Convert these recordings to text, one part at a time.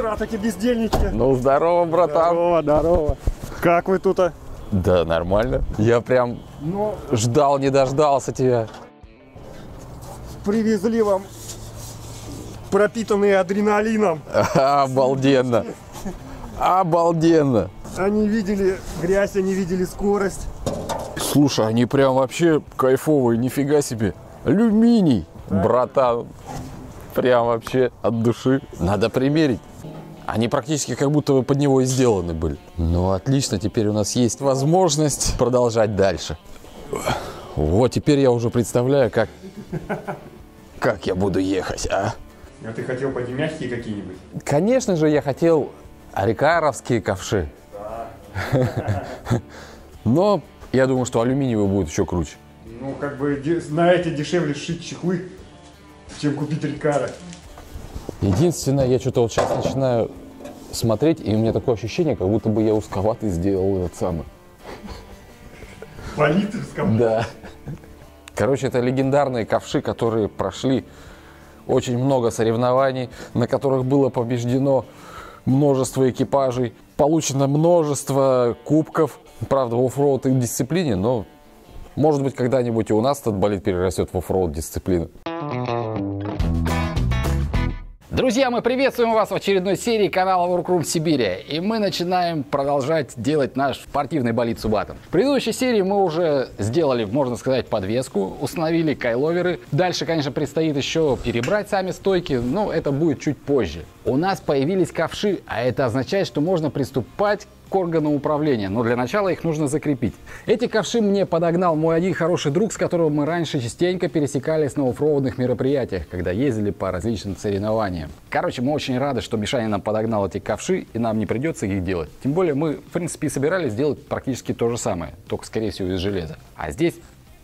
Здравствуйте, бездельники. Ну, здорово, братан. Здорово, здорово. Как вы тут? а? Да, нормально. Я прям Ну, ждал, не дождался тебя. привезли вам пропитанные адреналином. Обалденно. Обалденно. Они видели грязь, они видели скорость. Слушай, они прям вообще кайфовые, нифига себе. Алюминий, братан. Прям вообще от души. Надо примерить. Они практически как будто бы под него и сделаны были. Ну, отлично, теперь у нас есть возможность продолжать дальше. Вот теперь я уже представляю, как, как я буду ехать, а? А ты хотел поди мягкие какие-нибудь? Конечно же, я хотел арикаровские ковши. Но я думаю, что алюминиевые будут еще круче. Ну, как бы на эти дешевле сшить чехлы, чем купить рикара. Единственное, я что-то вот сейчас начинаю смотреть, и у меня такое ощущение, как будто бы я узковатый сделал этот самый. Литровскому. Да. Короче, это легендарные ковши, которые прошли очень много соревнований, на которых было побеждено множество экипажей, получено множество кубков, правда, в оффроуд дисциплине, но может быть когда-нибудь и у нас этот болид перерастет в оффроуд дисциплину. Друзья, мы приветствуем вас в очередной серии канала Workroom Сибири. И мы начинаем продолжать делать наш спортивный болид Субатом. В предыдущей серии мы уже сделали, можно сказать, подвеску, установили кайловеры. Дальше, конечно, предстоит еще перебрать сами стойки, но это будет чуть позже. У нас появились ковши, а это означает, что можно приступать к органу управления, но для начала их нужно закрепить. Эти ковши мне подогнал мой один хороший друг, с которым мы раньше частенько пересекались на оффроудных мероприятиях, когда ездили по различным соревнованиям. Короче, мы очень рады, что Мишаня нам подогнал эти ковши, и нам не придется их делать. Тем более мы, в принципе, собирались сделать практически то же самое, только, скорее всего, из железа. А здесь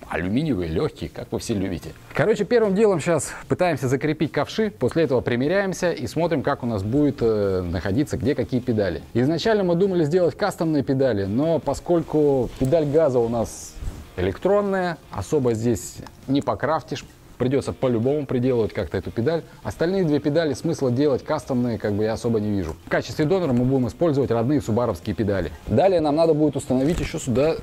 алюминиевые, легкие, как вы все любите. Короче, первым делом сейчас пытаемся закрепить ковши, после этого примеряемся и смотрим, как у нас будет э, находиться, где какие педали. Изначально мы думали сделать кастомные педали, но поскольку педаль газа у нас электронная, особо здесь не покрафтишь, придется по-любому приделывать как-то эту педаль. Остальные две педали смысла делать кастомные как бы я особо не вижу. В качестве донора мы будем использовать родные субаровские педали. Далее нам надо будет установить еще сюда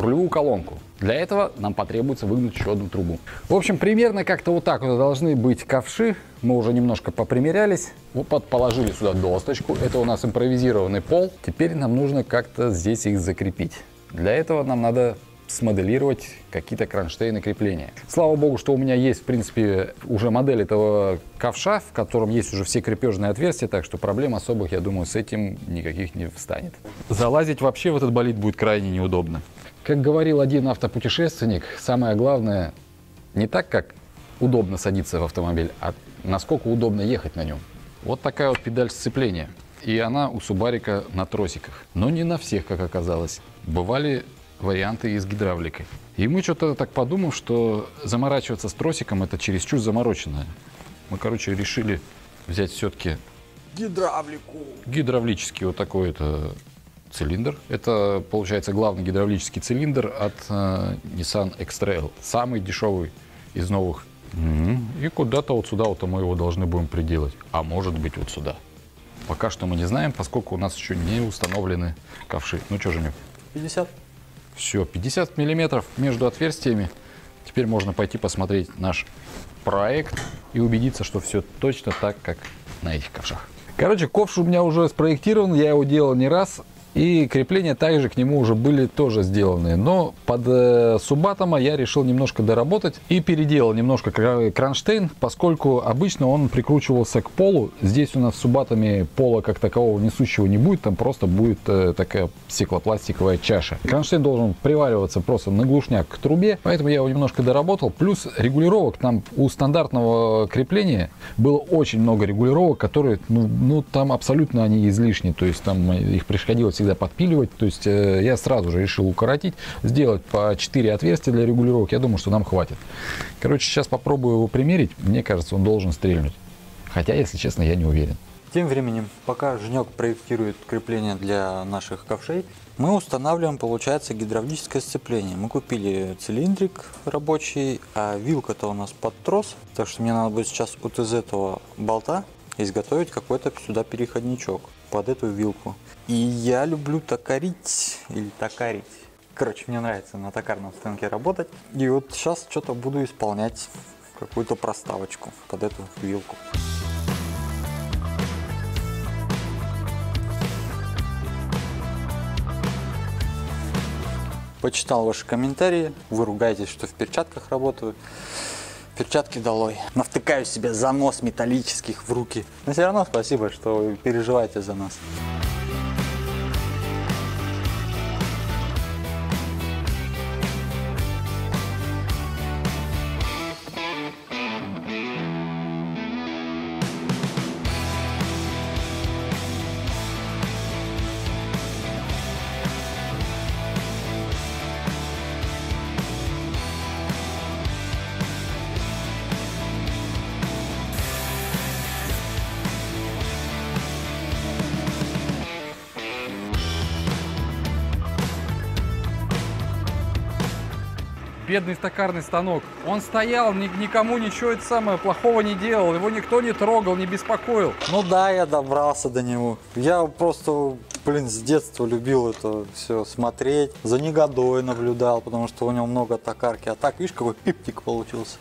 рулевую колонку. Для этого нам потребуется выгнуть еще одну трубу. В общем, примерно как-то вот так вот должны быть ковши. Мы уже немножко попримерялись. Вот под- положили сюда досточку. Это у нас импровизированный пол. Теперь нам нужно как-то здесь их закрепить. Для этого нам надо смоделировать какие-то кронштейны крепления. Слава богу, что у меня есть, в принципе, уже модель этого ковша, в котором есть уже все крепежные отверстия, так что проблем особых, я думаю, с этим никаких не встанет. Залазить вообще в этот болид будет крайне неудобно. Как говорил один автопутешественник, самое главное не так, как удобно садиться в автомобиль, а насколько удобно ехать на нем. Вот такая вот педаль сцепления. И она у Субарика на тросиках. Но не на всех, как оказалось. Бывали варианты и с гидравликой. И мы что-то так подумав, что заморачиваться с тросиком это чересчур замороченное. Мы, короче, решили взять все-таки Гидравлику. гидравлический вот такой это цилиндр. Это, получается, главный гидравлический цилиндр от э, Nissan X-Trail. Самый дешевый из новых. Мгм. И куда-то вот сюда вот мы его должны будем приделать. А может быть вот сюда. Пока что мы не знаем, поскольку у нас еще не установлены ковши. Ну что же, Мик? 50. Все, 50 миллиметров между отверстиями. Теперь можно пойти посмотреть наш проект и убедиться, что все точно так, как на этих ковшах. Короче, ковш у меня уже спроектирован, я его делал не раз. И крепления также к нему уже были тоже сделаны. Но под э, субатома я решил немножко доработать и переделал немножко кронштейн, поскольку обычно он прикручивался к полу. Здесь у нас в субатоме пола как такового несущего не будет, там просто будет э, такая стеклопластиковая чаша. Кронштейн должен привариваться просто на глушняк к трубе, поэтому я его немножко доработал. Плюс регулировок там у стандартного крепления было очень много регулировок, которые, ну, ну там абсолютно они излишни, то есть там их приходилось всегда подпиливать, то есть э, я сразу же решил укоротить, сделать по 4 отверстия для регулировок, я думаю, что нам хватит. Короче, сейчас попробую его примерить, мне кажется, он должен стрельнуть. Хотя, если честно, я не уверен. Тем временем, пока Женек проектирует крепление для наших ковшей, мы устанавливаем, получается, гидравлическое сцепление. Мы купили цилиндрик рабочий, а вилка-то у нас под трос, так что мне надо будет сейчас вот из этого болта изготовить какой-то сюда переходничок под эту вилку. И я люблю токарить или токарить. Короче, мне нравится на токарном станке работать. И вот сейчас что-то буду исполнять какую-то проставочку под эту вилку. Почитал ваши комментарии, вы ругаетесь, что в перчатках работаю. Перчатки долой. Навтыкаю себе занос металлических в руки. Но все равно спасибо, что переживаете за нас. Бедный стакарный станок. Он стоял, ни- никому ничего это самое плохого не делал, его никто не трогал, не беспокоил. Ну да, я добрался до него. Я просто, блин, с детства любил это все смотреть. За негодой наблюдал, потому что у него много токарки. А так, видишь, какой пиптик получился.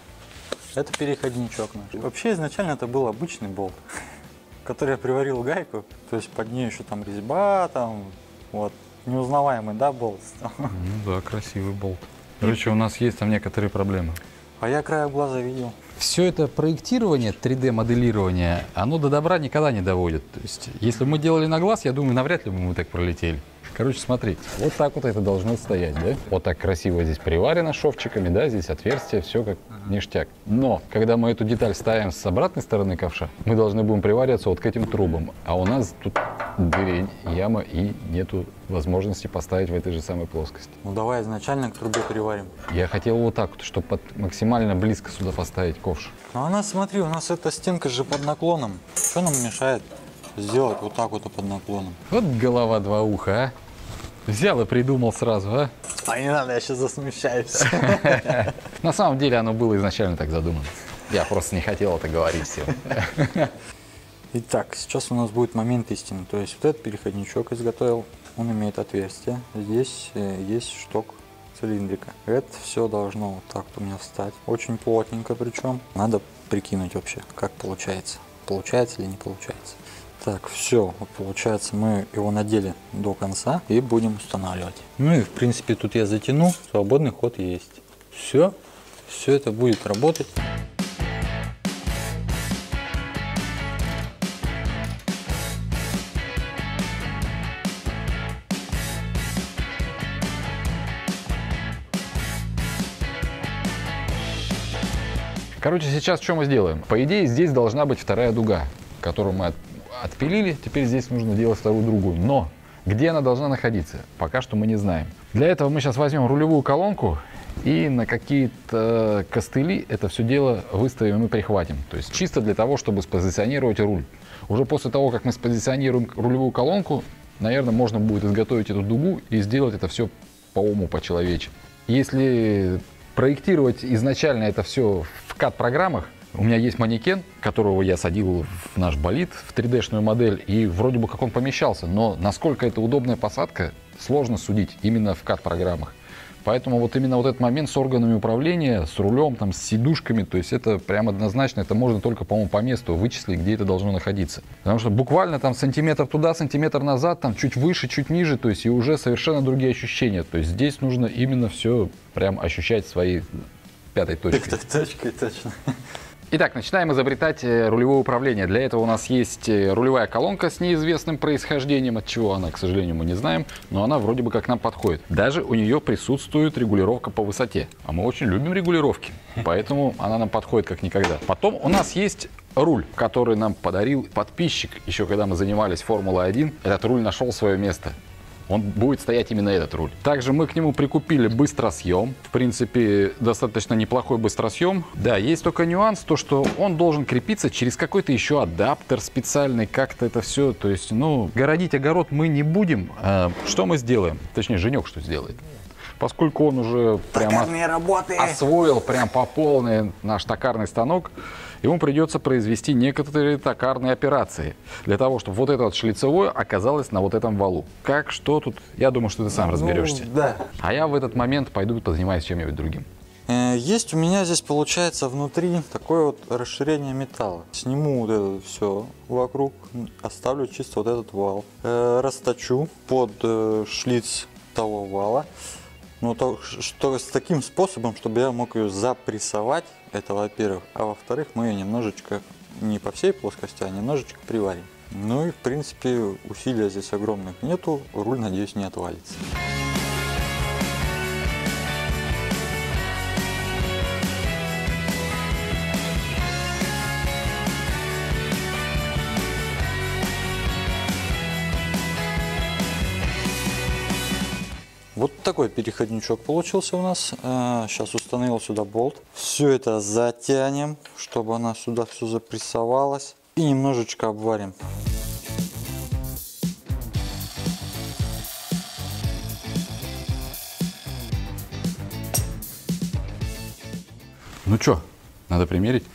Это переходничок наш. Вообще, изначально это был обычный болт, который я приварил гайку. То есть под нее еще там резьба, там, вот. Неузнаваемый, да, болт? Ну да, красивый болт. Короче, у нас есть там некоторые проблемы. А я края глаза видел. Все это проектирование, 3D-моделирование, оно до добра никогда не доводит. То есть, если бы мы делали на глаз, я думаю, навряд ли бы мы так пролетели. Короче, смотри, вот так вот это должно стоять, да? Вот так красиво здесь приварено шовчиками, да, здесь отверстие, все как ништяк. Но, когда мы эту деталь ставим с обратной стороны ковша, мы должны будем привариваться вот к этим трубам. А у нас тут дырень, яма и нету возможности поставить в этой же самой плоскости. Ну давай изначально к трубе приварим. Я хотел вот так чтобы максимально близко сюда поставить ковш. Ну а нас, смотри, у нас эта стенка же под наклоном. Что нам мешает сделать вот так вот под наклоном? Вот голова два уха, а. Взял и придумал сразу, а? А не надо, я сейчас засмущаюсь. На самом деле оно было изначально так задумано. Я просто не хотел это говорить всем. Итак, сейчас у нас будет момент истины. То есть вот этот переходничок изготовил, он имеет отверстие. Здесь э, есть шток цилиндрика. Это все должно вот так у меня встать. Очень плотненько причем. Надо прикинуть вообще, как получается. Получается или не получается. Так, все, вот получается мы его надели до конца и будем устанавливать. Ну и в принципе тут я затяну, свободный ход есть. Все, все это будет работать. Короче, сейчас что мы сделаем? По идее, здесь должна быть вторая дуга, которую мы от- отпилили. Теперь здесь нужно делать вторую другую. Но где она должна находиться, пока что мы не знаем. Для этого мы сейчас возьмем рулевую колонку и на какие-то костыли это все дело выставим и прихватим. То есть чисто для того, чтобы спозиционировать руль. Уже после того, как мы спозиционируем рулевую колонку, наверное, можно будет изготовить эту дугу и сделать это все по уму, по-человечески. Если проектировать изначально это все в CAD-программах, у меня есть манекен, которого я садил в наш болид, в 3D-шную модель, и вроде бы как он помещался, но насколько это удобная посадка, сложно судить именно в CAD-программах. Поэтому вот именно вот этот момент с органами управления, с рулем, там, с сидушками, то есть это прям однозначно, это можно только, по-моему, по месту вычислить, где это должно находиться. Потому что буквально там сантиметр туда, сантиметр назад, там чуть выше, чуть ниже, то есть и уже совершенно другие ощущения. То есть здесь нужно именно все прям ощущать своей пятой точкой. Точкой точно. Итак, начинаем изобретать э, рулевое управление. Для этого у нас есть э, рулевая колонка с неизвестным происхождением, от чего она, к сожалению, мы не знаем, но она вроде бы как нам подходит. Даже у нее присутствует регулировка по высоте, а мы очень любим регулировки, поэтому она нам подходит как никогда. Потом у нас есть руль, который нам подарил подписчик, еще когда мы занимались Формулой-1. Этот руль нашел свое место. Он будет стоять именно этот руль. Также мы к нему прикупили быстросъем. В принципе, достаточно неплохой быстросъем. Да, есть только нюанс, то что он должен крепиться через какой-то еще адаптер специальный, как-то это все. То есть, ну, городить огород мы не будем. А что мы сделаем? Точнее, Женек что сделает? Поскольку он уже прямо освоил прям по полной наш токарный станок, ему придется произвести некоторые токарные операции для того, чтобы вот это вот шлицевое оказалось на вот этом валу. Как, что тут, я думаю, что ты сам разберешься. Ну, да. А я в этот момент пойду позанимаюсь чем-нибудь другим. Э, Есть у меня здесь, получается, внутри такое вот расширение металла. Сниму вот это все вокруг, оставлю чисто вот этот вал. Э, Расточу под э, шлиц того вала. Ну, то, что с таким способом, чтобы я мог ее запрессовать, это во-первых. А во-вторых, мы ее немножечко, не по всей плоскости, а немножечко приварим. Ну и, в принципе, усилия здесь огромных нету, руль, надеюсь, не отвалится. Вот такой переходничок получился у нас. Сейчас установил сюда болт. Все это затянем, чтобы она сюда все запрессовалась. И немножечко обварим. Ну что, надо примерить?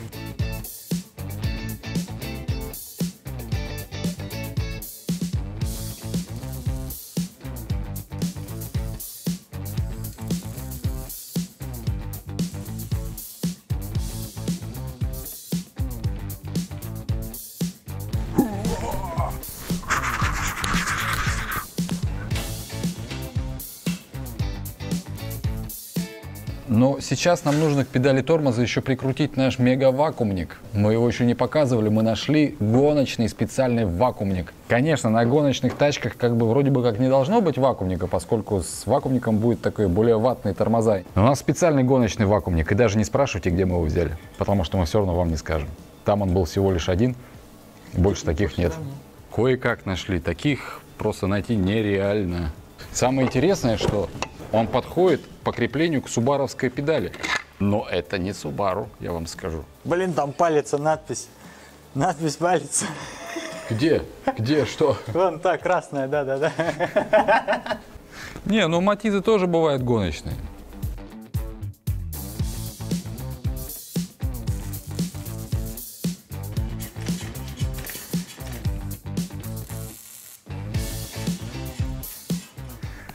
Но сейчас нам нужно к педали тормоза еще прикрутить наш мега-вакуумник. Мы его еще не показывали, мы нашли гоночный специальный вакуумник. Конечно, на гоночных тачках как бы вроде бы как не должно быть вакуумника, поскольку с вакуумником будет такой более ватные тормоза. Но у нас специальный гоночный вакуумник, и даже не спрашивайте, где мы его взяли, потому что мы все равно вам не скажем. Там он был всего лишь один, больше таких нет. Кое-как нашли, таких просто найти нереально. Самое интересное, что он подходит по креплению к субаровской педали. Но это не Субару, я вам скажу. Блин, там палится надпись. Надпись палится. Где? Где? Что? Вон та красная, да-да-да. Не, ну матизы тоже бывают гоночные.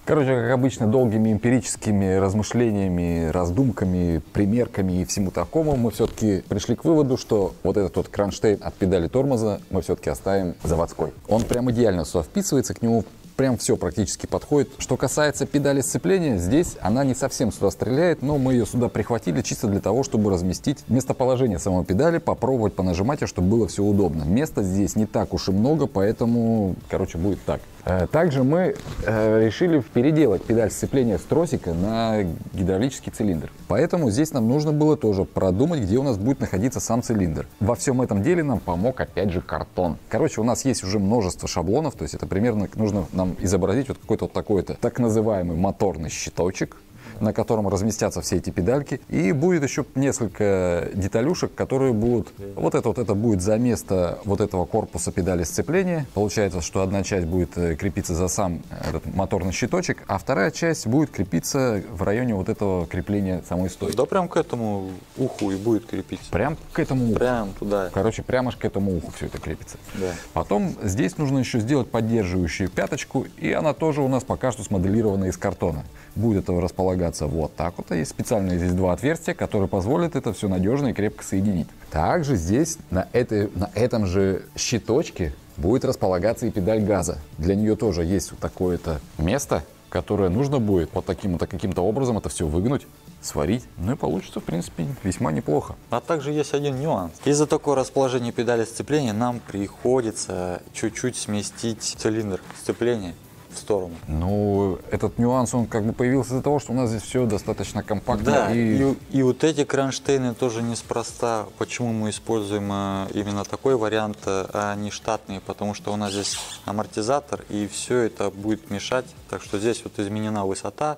Короче, как обычно, долгими эмпирическими размышлениями, раздумками, примерками и всему такому мы все-таки пришли к выводу, что вот этот вот кронштейн от педали тормоза мы все-таки оставим заводской. Он прям идеально сюда вписывается, к нему прям все практически подходит. Что касается педали сцепления, здесь она не совсем сюда стреляет, но мы ее сюда прихватили чисто для того, чтобы разместить местоположение самой педали, попробовать понажимать, чтобы было все удобно. Места здесь не так уж и много, поэтому, короче, будет так. Э, Также мы э, решили переделать педаль сцепления с тросика на гидравлический цилиндр. Поэтому здесь нам нужно было тоже продумать, где у нас будет находиться сам цилиндр. Во всем этом деле нам помог опять же картон. Короче, у нас есть уже множество шаблонов, то есть это примерно нужно нам изобразить вот какой-то вот такой-то так называемый моторный щиточек, на котором разместятся все эти педальки. И будет еще несколько деталюшек, которые будут... Вот это вот это будет за место вот этого корпуса педали сцепления. Получается, что одна часть будет э, крепиться за сам этот моторный щиточек, а вторая часть будет крепиться в районе вот этого крепления самой стойки. Да прям к этому уху и будет крепиться. Прям к этому уху. Прям туда. Короче, прямо ж к этому уху все это крепится. Да. Потом здесь нужно еще сделать поддерживающую пяточку, и она тоже у нас пока что смоделирована из картона. Будет это располагаться вот так вот. Есть специальные здесь два отверстия, которые позволят это все надежно и крепко соединить. Также здесь на, этой, на этом же щиточке будет располагаться и педаль газа. Для нее тоже есть вот такое-то место, которое нужно будет вот таким вот каким-то образом это все выгнуть, сварить. Ну и получится, в принципе, весьма неплохо. А также есть один нюанс. Из-за такого расположения педали сцепления нам приходится чуть-чуть сместить цилиндр сцепления сторону. Ну, этот нюанс, он как бы появился из-за того, что у нас здесь все достаточно компактно. Да, и... и, и вот эти кронштейны тоже неспроста. Почему мы используем э, именно такой вариант, э, а не штатный? Потому что у нас здесь амортизатор, и все это будет мешать. Так что здесь вот изменена высота,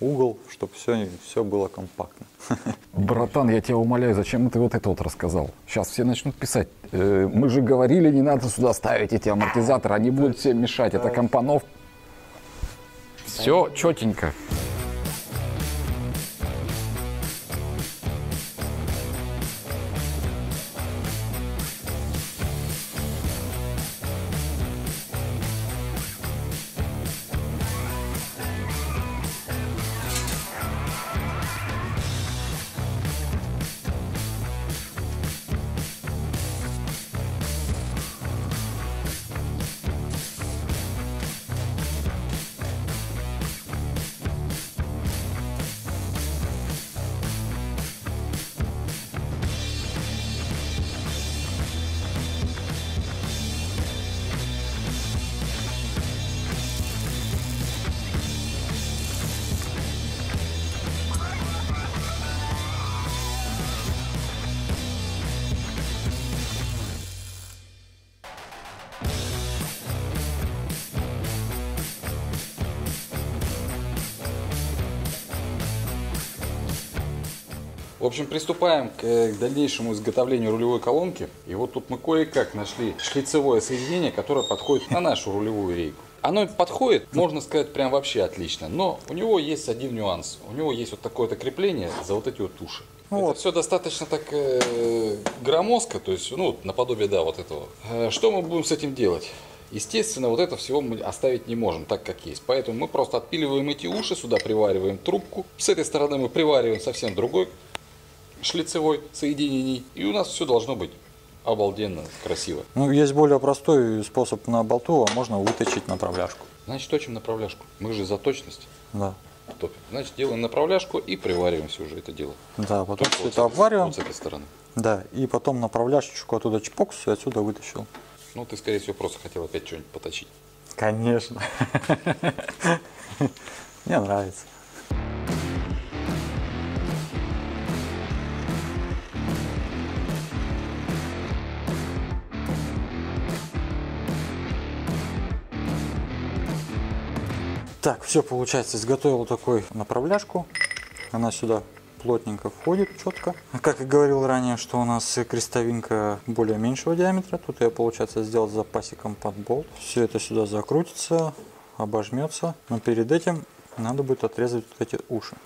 угол, чтобы все, все было компактно. Братан, я тебя умоляю, зачем ты вот это вот рассказал? Сейчас все начнут писать. «Э, мы же говорили, не надо сюда ставить эти амортизаторы, они будут всем мешать. Это компонов. Все четенько. Общем, приступаем к, э, к дальнейшему изготовлению рулевой колонки. И вот тут мы кое-как нашли шлицевое соединение, которое подходит на нашу рулевую рейку. Оно подходит, можно сказать, прям вообще отлично. Но у него есть один нюанс. У него есть вот такое-то крепление за вот эти вот уши. Ну Это вот. все достаточно так э, громоздко, то есть, ну, наподобие, да, вот этого. Э, что мы будем с этим делать? Естественно, вот это всего мы оставить не можем так, как есть. Поэтому мы просто отпиливаем эти уши, сюда привариваем трубку. С этой стороны мы привариваем совсем другой шлицевой соединений. И у нас все должно быть обалденно красиво. Ну, есть более простой способ на болту, а можно выточить направляшку. Значит, точим направляшку. Мы же за точность Да. топим. Значит, делаем направляшку и привариваем все уже это дело. Да, потом Только все вот это обвариваем. Вот с этой стороны. Да, и потом направляшечку оттуда чпокс и отсюда вытащил. Ну, ты, скорее всего, просто хотел опять что-нибудь поточить. Конечно. Мне нравится. Так, все, получается, изготовил такой направляшку. Она сюда плотненько входит, четко. Как и говорил ранее, что у нас крестовинка более меньшего диаметра. Тут я, получается, сделал с запасиком под болт. Все это сюда закрутится, обожмется. Но перед этим надо будет отрезать вот эти уши.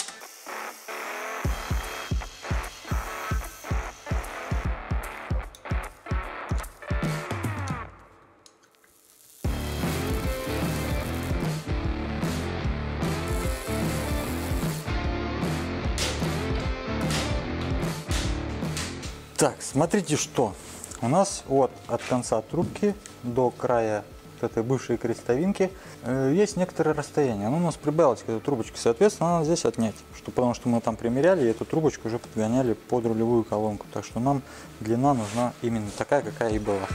Смотрите, что. У нас вот от конца трубки до края вот этой бывшей крестовинки э, есть некоторое расстояние. Оно у нас прибавилось к этой трубочке. Соответственно, надо здесь отнять. Что, потому что мы там примеряли и эту трубочку уже подгоняли под рулевую колонку. Так что нам длина нужна именно такая, какая и была.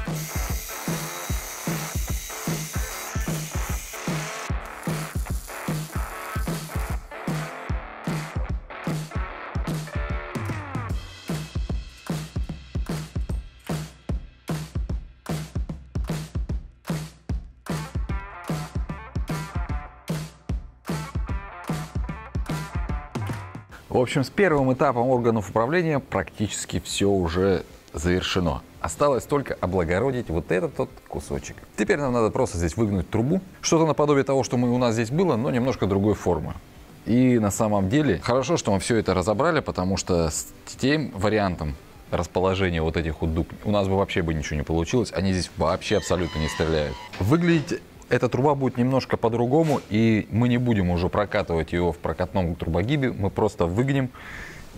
Общем, с первым этапом органов управления практически все уже завершено. Осталось только облагородить вот этот вот кусочек. Теперь нам надо просто здесь выгнуть трубу. Что-то наподобие того, что мы, у нас здесь было, но немножко другой формы. И на самом деле хорошо, что мы все это разобрали, потому что с тем вариантом расположения вот этих вот дуб у нас бы вообще бы ничего не получилось. Они здесь вообще абсолютно не стреляют. Выглядеть эта труба будет немножко по-другому, и мы не будем уже прокатывать ее в прокатном трубогибе, мы просто выгнем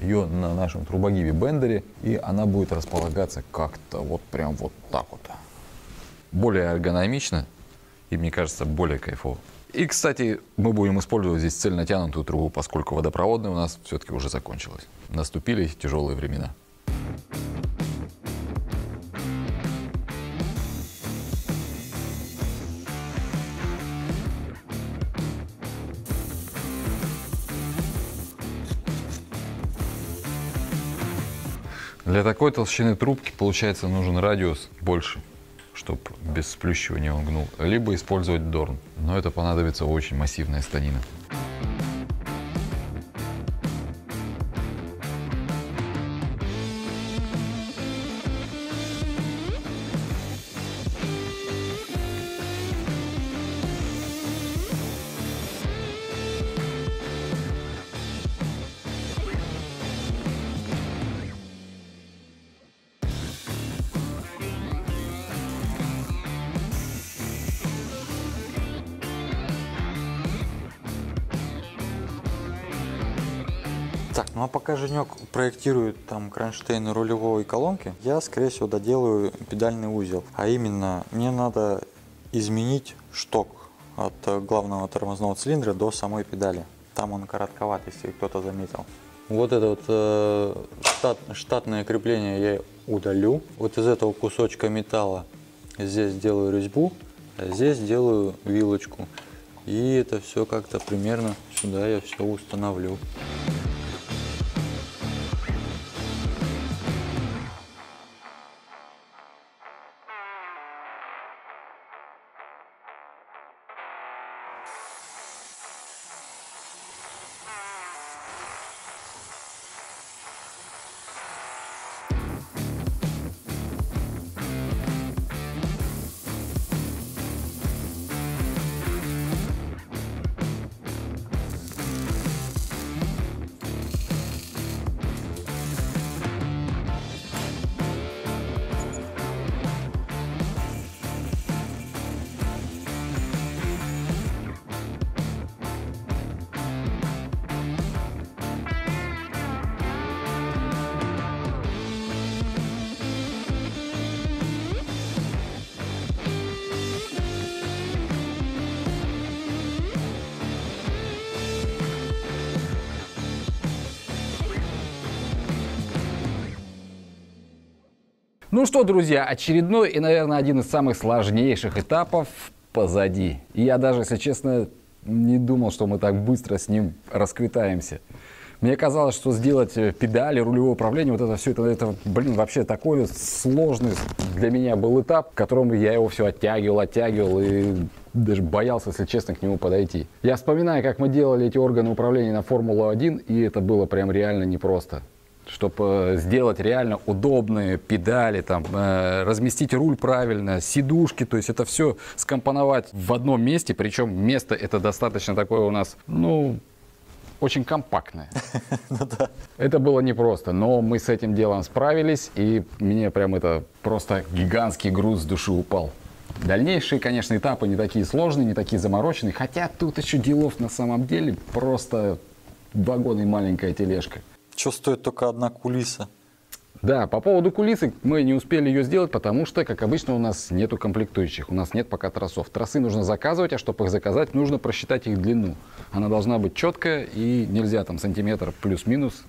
ее на нашем трубогибе бендере, и она будет располагаться как-то вот прям вот так вот. Более эргономично, и мне кажется, более кайфово. И, кстати, мы будем использовать здесь цельнотянутую трубу, поскольку водопроводная у нас все-таки уже закончилась. Наступили тяжелые времена. Для такой толщины трубки, получается, нужен радиус больше, чтобы без сплющивания он гнул. Либо использовать дорн, но это понадобится очень массивная станина. Женек проектирует там кронштейны рулевой колонки, я, скорее всего, доделаю педальный узел. А именно, мне надо изменить шток от э, главного тормозного цилиндра до самой педали. Там он коротковат, если кто-то заметил. Вот это вот э, штат- штатное крепление я удалю. Вот из этого кусочка металла здесь делаю резьбу, а здесь делаю вилочку. И это все как-то примерно сюда я все установлю. Ну что, друзья, очередной и, наверное, один из самых сложнейших этапов позади. И я даже, если честно, не думал, что мы так быстро с ним расквитаемся. Мне казалось, что сделать э, педали, рулевое управление, вот это все, это, это, блин, вообще такой сложный для меня был этап, к которому я его все оттягивал, оттягивал и даже боялся, если честно, к нему подойти. Я вспоминаю, как мы делали эти органы управления на Формулу-1, и это было прям реально непросто чтобы сделать реально удобные педали, там, э, разместить руль правильно, сидушки, то есть это все скомпоновать в одном месте, причем место это достаточно такое у нас, ну, очень компактное. Ну это было непросто, но мы с этим делом справились, и мне прям это просто гигантский груз с души упал. Дальнейшие, конечно, этапы не такие сложные, не такие замороченные, хотя тут еще делов на самом деле просто вагон и маленькая тележка. Что стоит только одна кулиса? Да, по поводу кулисы мы не успели ее сделать, потому что, как обычно, у нас нету комплектующих, у нас нет пока тросов. Тросы нужно заказывать, а чтобы их заказать, нужно просчитать их длину. Она должна быть четкая и нельзя там сантиметр плюс-минус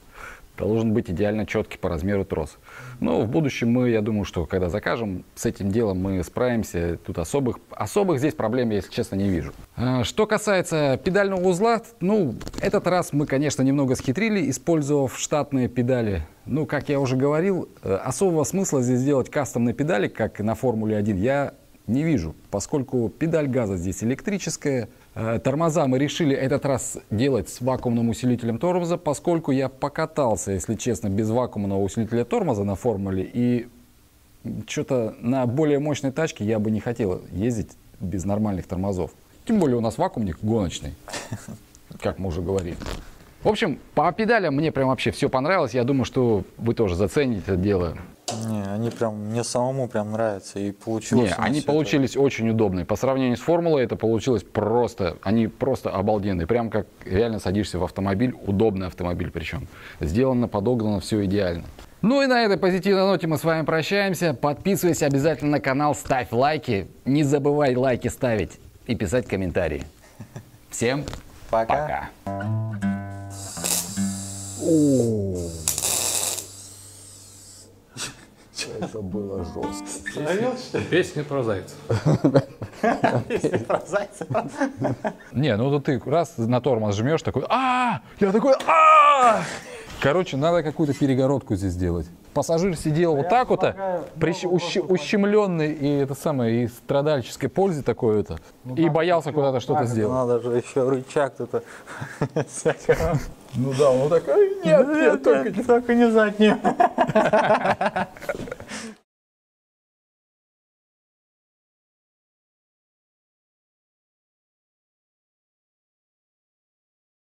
должен быть идеально четкий по размеру трос. Но в будущем мы, я думаю, что когда закажем, с этим делом мы справимся. Тут особых, особых здесь проблем, я, если честно, не вижу. А, что касается педального узла, ну, этот раз мы, конечно, немного схитрили, использовав штатные педали. Ну, как я уже говорил, э, особого смысла здесь сделать кастомные педали, как на Формуле 1, я не вижу, поскольку педаль газа здесь электрическая, Э, тормоза мы решили этот раз делать с вакуумным усилителем тормоза, поскольку я покатался, если честно, без вакуумного усилителя тормоза на формуле. И что-то на более мощной тачке я бы не хотел ездить без нормальных тормозов. Тем более у нас вакуумник гоночный, как мы уже говорили. В общем, по педалям мне прям вообще все понравилось. Я думаю, что вы тоже зацените это дело. Не, они прям, мне самому прям нравятся и получилось. Не, они получились это. очень удобные. По сравнению с формулой это получилось просто, они просто обалденные. Прям как реально садишься в автомобиль, удобный автомобиль причем. Сделано, подогнано, все идеально. Ну и на этой позитивной ноте мы с вами прощаемся. Подписывайся обязательно на канал, ставь лайки. Не забывай лайки ставить и писать комментарии. Всем пока. пока. Это было жестко. Песня про зайца. Песня про зайца. Не, ну ты раз на тормоз жмешь, такой, а Я такой, а Короче, надо какую-то перегородку здесь сделать. Пассажир сидел вот так вот, ущемленный и это самое, и страдальческой пользы такое это, ну, и боялся куда-то что-то сделать. Надо же еще рычаг тут. Ну да, он такой, нет, нет, только, только не заднюю.